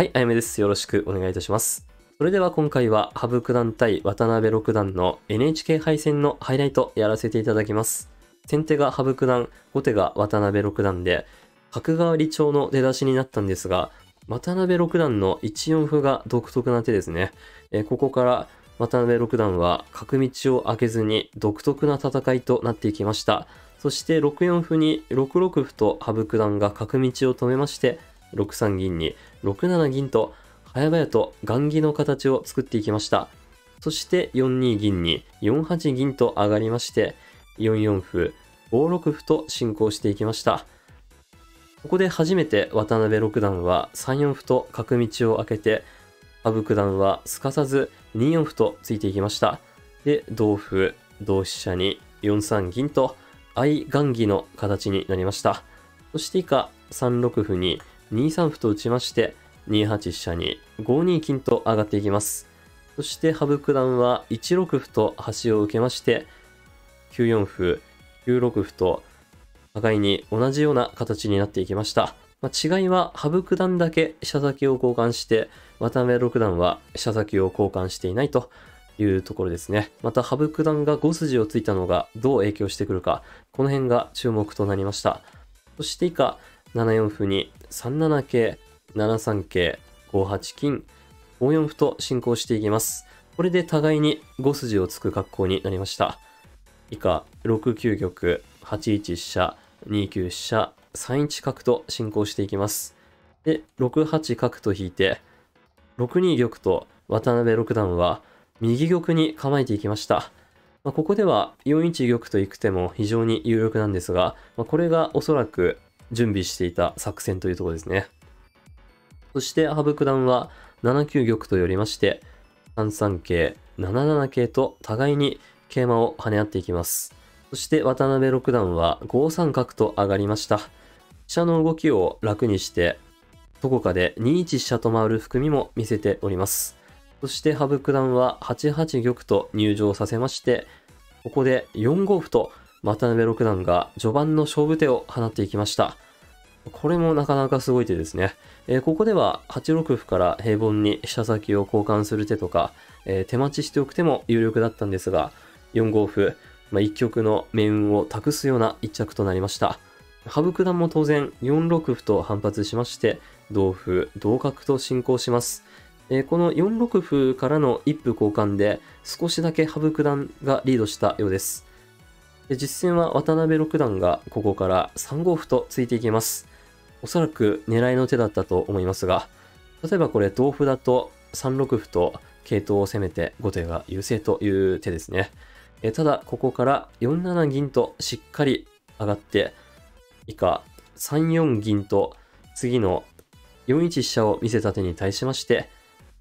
はい、あやめです。よろしくお願いいたします。それでは今回は羽生九段対渡辺六段の NHK 杯戦のハイライトやらせていただきます。先手が羽生九段、後手が渡辺六段で、角換わり調の出だしになったんですが、渡辺六段の1四歩が独特な手ですね。えここから渡辺六段は角道を開けずに独特な戦いとなっていきました。そして6四歩に6六歩と羽生九段が角道を止めまして、6三銀に6七銀と早々と雁木の形を作っていきました。そして4二銀に4八銀と上がりまして、4四歩、5六歩と進行していきました。ここで初めて渡辺六段は3四歩と角道を開けて、羽生九段はすかさず2四歩とついていきました。で、同歩、同飛車に4三銀と相雁木の形になりました。そして以下3六歩に2三歩と打ちまして、2八飛車に5二金と上がっていきます。そして羽生九段は1六歩と端を受けまして、9四歩、9六歩と互いに同じような形になっていきました。まあ、違いは羽生九段だけ飛車先を交換して、渡辺六段は飛車先を交換していないというところですね。また羽生九段が5筋をついたのがどう影響してくるか、この辺が注目となりました。そして以下、7四歩に3七桂、7三桂、5八金、5四歩と進行していきます。これで互いに5筋をつく格好になりました。以下、6九玉、8一飛車、2九飛車、3一角と進行していきます。で、6八角と引いて、6二玉と渡辺六段は右玉に構えていきました。まあ、ここでは4一玉と行く手も非常に有力なんですが、まあ、これがおそらく準備していた作戦というところですね。そして羽生九段は7九玉と寄りまして、3三桂、7七桂と互いに桂馬を跳ね合っていきます。そして渡辺六段は5三角と上がりました。飛車の動きを楽にして、どこかで2一飛車と回る含みも見せております。そして羽生九段は8八玉と入場させまして、ここで4五歩と渡辺六段が序盤の勝負手を放っていきました。これもなかなかすごい手ですね。えーここでは8六歩から平凡に飛車先を交換する手とか、えー手待ちしておく手も有力だったんですが、4五歩、まあ、一局の命運を託すような一着となりました。羽生九段も当然4六歩と反発しまして、同歩、同角と進行します。えーこの4六歩からの一歩交換で少しだけ羽生九段がリードしたようです。実戦は渡辺六段がここから3五歩とついていきます。おそらく狙いの手だったと思いますが、例えばこれ同歩だと3六歩と桂頭を攻めて後手が優勢という手ですね。えただ、ここから4七銀としっかり上がって、以下3四銀と次の4一飛車を見せた手に対しまして、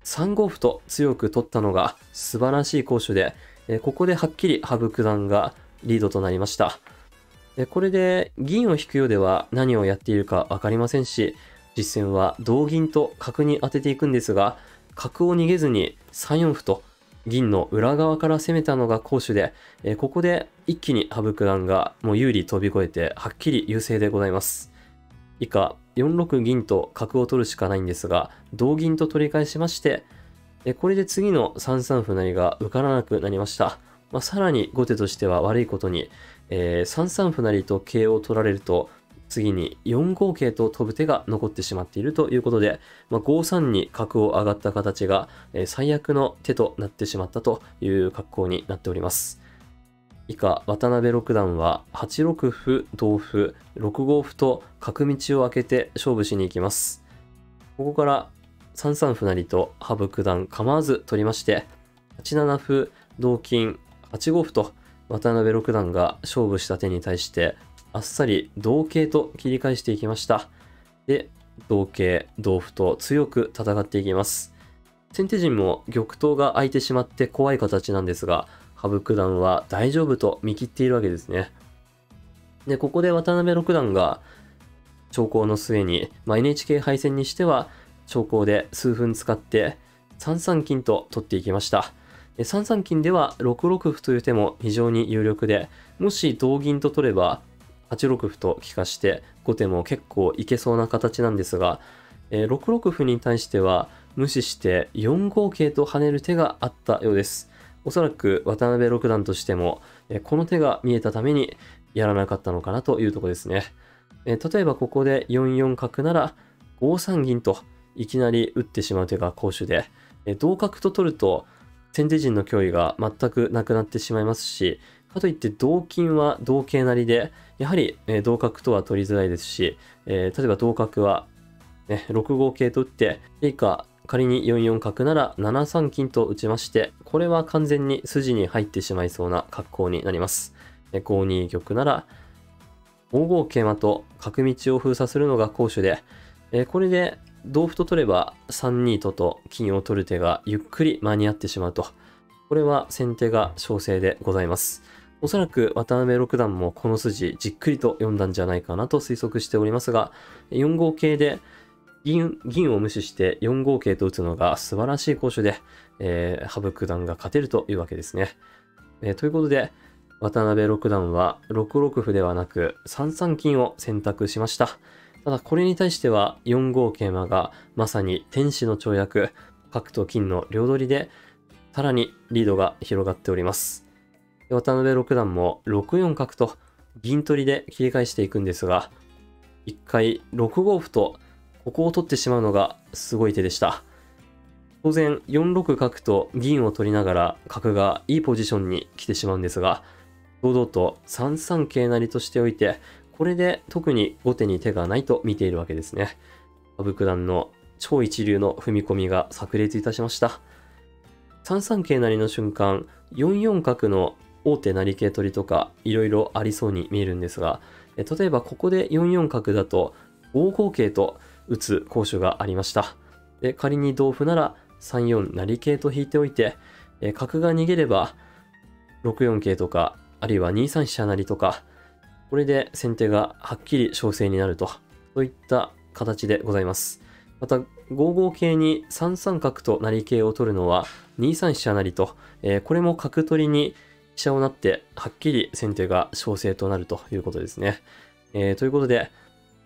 3五歩と強く取ったのが素晴らしい攻守で、えここではっきり羽生九段がリードとなりました。これで銀を引くようでは何をやっているか分かりませんし、実戦は同銀と角に当てていくんですが、角を逃げずに3四歩と銀の裏側から攻めたのが攻守で、えここで一気に羽生九段がもう有利飛び越えてはっきり優勢でございます。以下、4六銀と角を取るしかないんですが、同銀と取り返しまして、えこれで次の3三歩成が受からなくなりました。まあ、さらに後手としては悪いことに、えー3三歩成と桂を取られると、次に4五桂と飛ぶ手が残ってしまっているということで、まあ、5三に角を上がった形が、えー最悪の手となってしまったという格好になっております。以下、渡辺六段は8六歩、同歩、6五歩と角道を開けて勝負しに行きます。ここから3三歩成と羽生九段構わず取りまして、8七歩、同金、8五歩と渡辺六段が勝負した手に対して、あっさり同桂と切り返していきました。で、同桂、同歩と強く戦っていきます。先手陣も玉頭が空いてしまって怖い形なんですが、羽生九段は大丈夫と見切っているわけですね。で、ここで渡辺六段が長考の末に、まあ、NHK 杯戦にしては長考で数分使って3三金と取っていきました。3三金では6六歩という手も非常に有力で、もし同銀と取れば8六歩と利かして後手も結構いけそうな形なんですが、え6六歩に対しては無視して4五桂と跳ねる手があったようです。おそらく渡辺六段としても、この手が見えたためにやらなかったのかなというところですね。例えばここで4四角なら5三銀といきなり打ってしまう手が好手で、同角と取ると先手陣の脅威が全くなくなってしまいますし、かといって同金は同桂成で、やはり、えー同角とは取りづらいですし、えー例えば同角は、ね、6五桂と打って、以下仮に4四角なら7三金と打ちまして、これは完全に筋に入ってしまいそうな格好になります。え5二玉なら5五桂馬と角道を封鎖するのが好手で、えーこれで同歩と取れば3二とと金を取る手がゆっくり間に合ってしまうと。これは先手が小勢でございます。おそらく渡辺六段もこの筋じっくりと読んだんじゃないかなと推測しておりますが、4五桂で銀銀を無視して4五桂と打つのが素晴らしい好手で、えー羽生九段が勝てるというわけですね。えーということで、渡辺六段は6六歩ではなく3三金を選択しました。ただこれに対しては4五桂馬がまさに天使の跳躍、角と金の両取りでさらにリードが広がっております。渡辺六段も6四角と銀取りで切り返していくんですが、一回6五歩とここを取ってしまうのがすごい手でした。当然4六角と銀を取りながら角がいいポジションに来てしまうんですが、堂々と3三桂成としておいて、これで特に後手に手がないと見ているわけですね。羽生九段の超一流の踏み込みが炸裂いたしました。3三桂成の瞬間、4四角の大手成桂取りとかいろいろありそうに見えるんですが、例えばここで4四角だと5五桂と打つ攻守がありました。で仮に同歩なら3四成桂と引いておいて、角が逃げれば6四桂とか、あるいは2三飛車成とか、これで先手がはっきり勝勢になると、そういった形でございます。また、5五桂に3三角と成桂を取るのは2三飛車成と、えーこれも角取りに飛車をなって、はっきり先手が勝勢となるということですね。えーということで、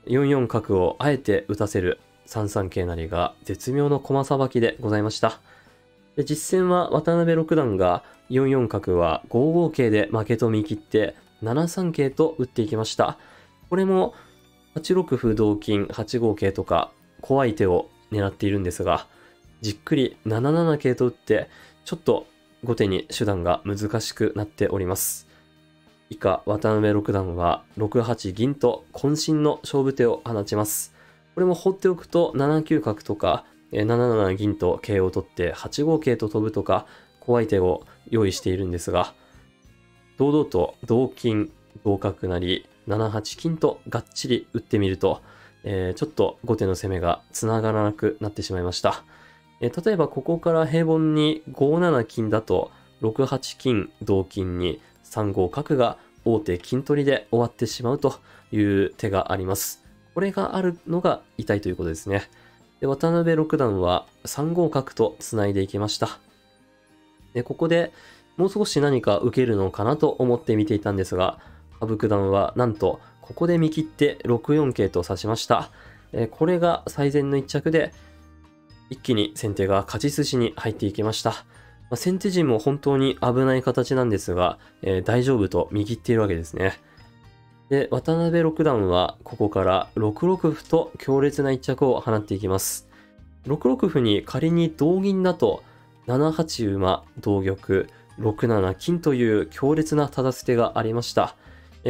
4四角をあえて打たせる3三桂成が絶妙の駒さばきでございました。で実戦は渡辺六段が4四角は5五桂で負けと見切って7三桂と打っていきました。これも8六歩同金8五桂とか怖い手を狙っているんですが、じっくり7七桂と打って、ちょっと後手に手段が難しくなっております。以下、渡辺六段は6八銀と渾身の勝負手を放ちます。これも放っておくと7九角とかえー7七銀と桂を取って8五桂と飛ぶとか怖い手を用意しているんですが、堂々と同金、同角成、7八金とがっちり打ってみると、えーちょっと後手の攻めが繋がらなくなってしまいました。えー例えばここから平凡に5七金だと6八金同金に3五角が王手金取りで終わってしまうという手があります。これがあるのが痛いということですね。で渡辺六段は3五角と繋いでいきました。でここでもう少し何か受けるのかなと思って見ていたんですが、羽生九段はなんとここで見切って6四桂と指しました。えこれが最善の一着で、一気に先手が勝ち筋に入っていきました。まあ先手陣も本当に危ない形なんですが、えー大丈夫と見切っているわけですね。で、渡辺六段はここから6六歩と強烈な一着を放っていきます。6六歩に仮に同銀だと7八馬同玉6七金という強烈な忠捨てがありました。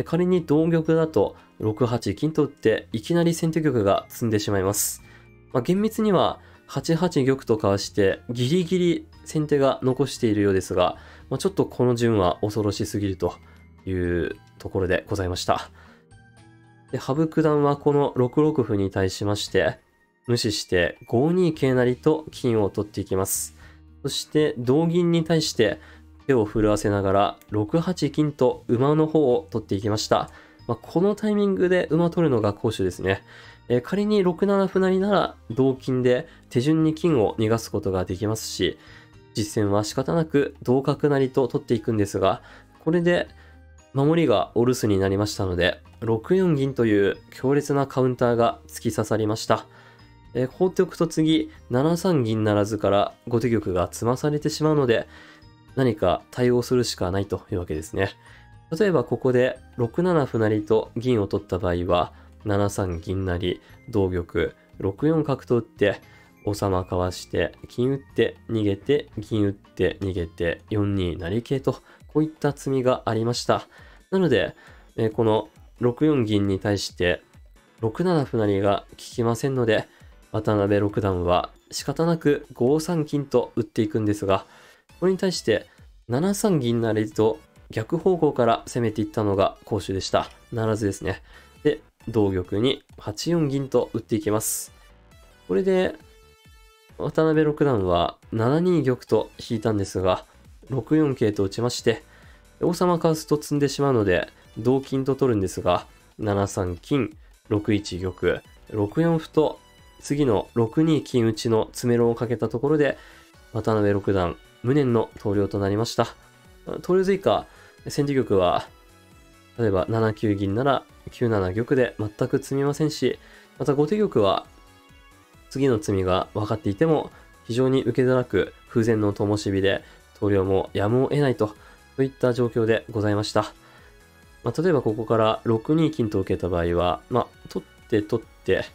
仮に同玉だと6八金と打っていきなり先手玉が詰んでしまいます。まあ、厳密には8八玉とかわしてギリギリ先手が残しているようですが、まあ、ちょっとこの順は恐ろしすぎるというところでございました。で羽生九段はこの6六歩に対しまして無視して5二桂成と金を取っていきます。そして同銀に対して手を震わせながら6八金と馬の方を取っていきました。まあ、このタイミングで馬取るのが好手ですね。えー仮に6七歩成なら同金で手順に金を逃がすことができますし、実戦は仕方なく同角成と取っていくんですが、これで守りがお留守になりましたので、6四銀という強烈なカウンターが突き刺さりました。えー放っておくと次、7三銀ならずから後手玉が詰まされてしまうので、何か対応するしかないというわけですね。例えばここで6七歩成と銀を取った場合は、7三銀成、同玉、6四角と打って、王様かわして、金打って逃げて、銀打って逃げて、4二成桂と、こういった詰みがありました。なので、えーこの6四銀に対して、6七歩成が効きませんので、渡辺六段は仕方なく5三金と打っていくんですが、これに対して7三銀成と逆方向から攻めていったのが攻守でした。ならずですね。で、同玉に8四銀と打っていきます。これで、渡辺六段は7二玉と引いたんですが、6四桂と打ちまして、王様かわすと詰んでしまうので、同金と取るんですが、7三金、6一玉、6四歩と次の6二金打ちの詰めろをかけたところで、渡辺六段、無念の投了となりました。投了以下、先手玉は、例えば7九銀なら9七玉で全く詰みませんし、また後手玉は、次の詰みが分かっていても、非常に受けづらく、風前の灯火で、投了もやむを得ないと、といった状況でございました。まあ、例えばここから6二金と受けた場合は、まあ、取って取って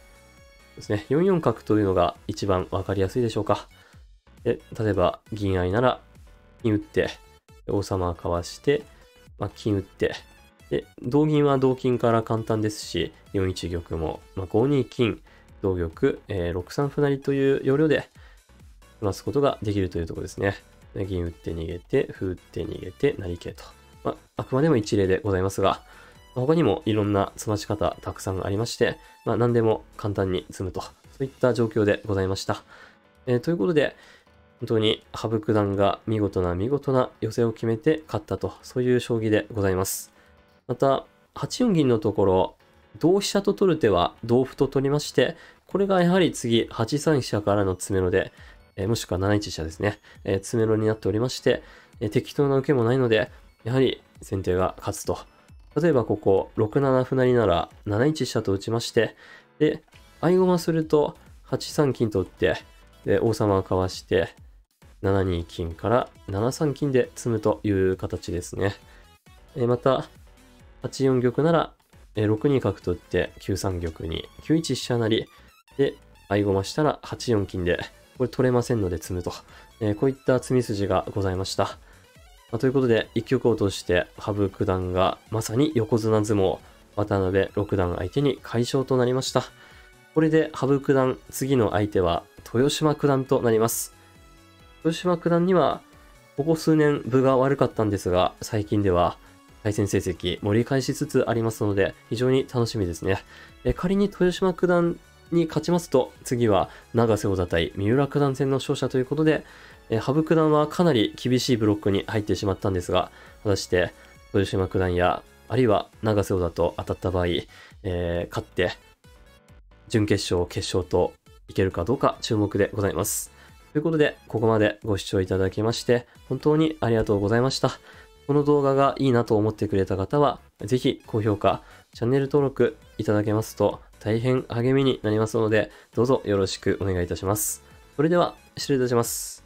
ですね、4四角というのが一番わかりやすいでしょうか。で例えば銀合いなら金打って、王様かわして、まあ、金打って、で、同銀は同金から簡単ですし、4一玉も、まあ、5二金、同玉、えー6三歩成という要領で、こなすことができるというところですね。銀打って逃げて、歩打って逃げて、成桂と。まあ、あくまでも一例でございますが、他にもいろんな詰まし方たくさんありまして、まあ、何でも簡単に詰むと、そういった状況でございました。えーということで、本当に羽生九段が見事な見事な寄せを決めて勝ったと、そういう将棋でございます。また、8四銀のところ、同飛車と取る手は同歩と取りまして、これがやはり次、8三飛車からの詰めろで、えーもしくは7一飛車ですね、えー詰めろになっておりまして、えー適当な受けもないので、やはり先手が勝つと。例えばここ、6七歩成なら7一飛車と打ちまして、で、合駒すると8三金と打って、で、王様をかわして、7二金から7三金で詰むという形ですね。えーまた、8四玉なら、えー6二角と打って9三玉に9一飛車成で、合駒したら8四金で、これ取れませんので詰むと。えーこういった詰み筋がございました。まあということで、一局を通して羽生九段がまさに横綱相撲、渡辺六段相手に快勝となりました。これで羽生九段、次の相手は豊島九段となります。豊島九段には、ここ数年分が悪かったんですが、最近では対戦成績盛り返しつつありますので、非常に楽しみですね。え仮に豊島九段に勝ちますと、次は永瀬王座対三浦九段戦の勝者ということで、え羽生九段はかなり厳しいブロックに入ってしまったんですが、果たして豊島九段や、あるいは永瀬王座と当たった場合、えー勝って、準決勝、決勝といけるかどうか注目でございます。ということで、ここまでご視聴いただきまして、本当にありがとうございました。この動画がいいなと思ってくれた方は、ぜひ高評価、チャンネル登録いただけますと大変励みになりますので、どうぞよろしくお願いいたします。それでは、失礼いたします。